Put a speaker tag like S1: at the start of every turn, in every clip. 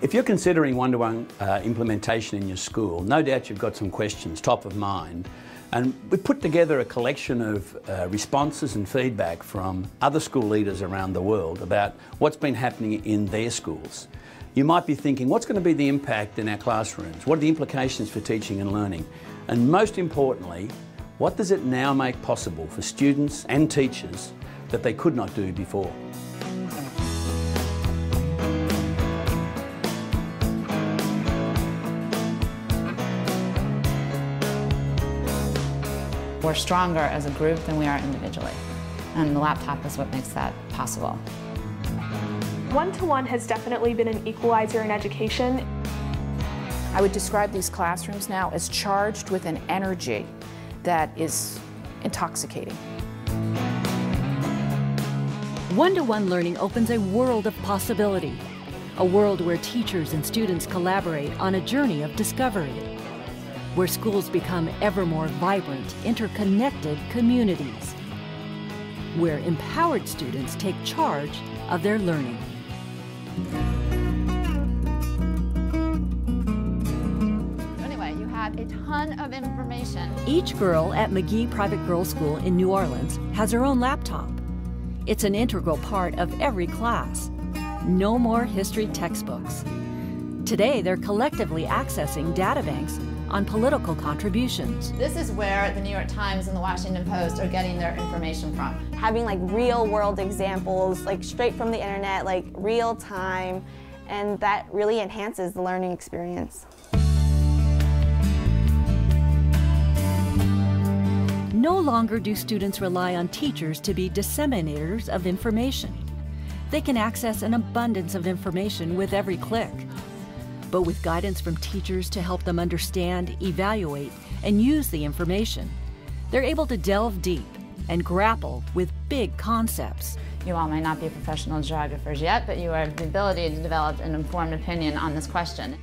S1: If you're considering one-to-one uh, implementation in your school, no doubt you've got some questions top of mind. And we put together a collection of uh, responses and feedback from other school leaders around the world about what's been happening in their schools. You might be thinking, what's going to be the impact in our classrooms? What are the implications for teaching and learning? And most importantly, what does it now make possible for students and teachers that they could not do before?
S2: We're stronger as a group than we are individually. And the laptop is what makes that possible.
S3: One-to-one -one has definitely been an equalizer in education.
S4: I would describe these classrooms now as charged with an energy that is intoxicating.
S5: One-to-one -one learning opens a world of possibility, a world where teachers and students collaborate on a journey of discovery where schools become ever more vibrant, interconnected communities, where empowered students take charge of their learning.
S2: Anyway, you have a ton of information.
S5: Each girl at McGehee Private Girls School in New Orleans has her own laptop. It's an integral part of every class. No more history textbooks. Today, they're collectively accessing databanks on political contributions.
S2: This is where the New York Times and the Washington Post are getting their information from.
S6: Having like real world examples, like straight from the internet, like real time, and that really enhances the learning experience.
S5: No longer do students rely on teachers to be disseminators of information. They can access an abundance of information with every click but with guidance from teachers to help them understand, evaluate, and use the information. They're able to delve deep and grapple with big concepts.
S2: You all may not be professional geographers yet, but you have the ability to develop an informed opinion on this question.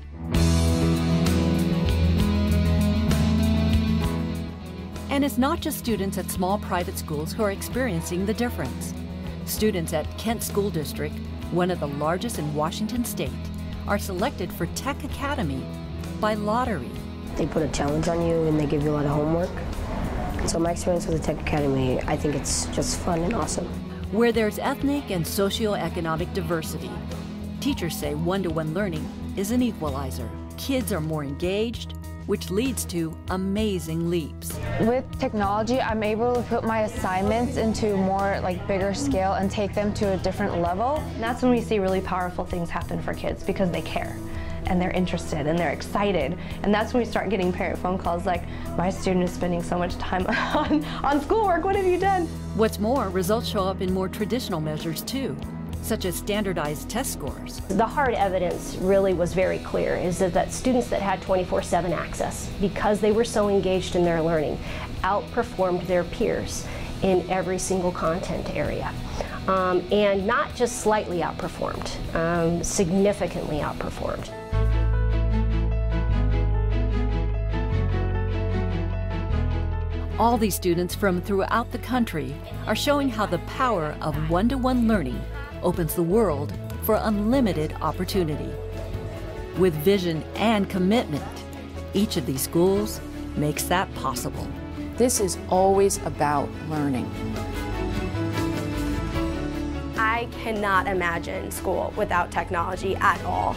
S5: And it's not just students at small private schools who are experiencing the difference. Students at Kent School District, one of the largest in Washington state, are selected for Tech Academy by lottery.
S7: They put a challenge on you and they give you a lot of homework. So my experience with the Tech Academy, I think it's just fun and awesome.
S5: Where there's ethnic and socioeconomic diversity, teachers say one-to-one -one learning is an equalizer. Kids are more engaged, which leads to amazing leaps.
S8: With technology, I'm able to put my assignments into more like bigger scale and take them to a different level.
S9: And that's when we see really powerful things happen for kids because they care and they're interested and they're excited. And that's when we start getting parent phone calls like, my student is spending so much time on, on schoolwork, what have you done?
S5: What's more, results show up in more traditional measures too such as standardized test scores.
S10: The hard evidence really was very clear, is that, that students that had 24-7 access, because they were so engaged in their learning, outperformed their peers in every single content area. Um, and not just slightly outperformed, um, significantly outperformed.
S5: All these students from throughout the country are showing how the power of one-to-one -one learning opens the world for unlimited opportunity. With vision and commitment, each of these schools makes that possible.
S4: This is always about learning.
S11: I cannot imagine school without technology at all.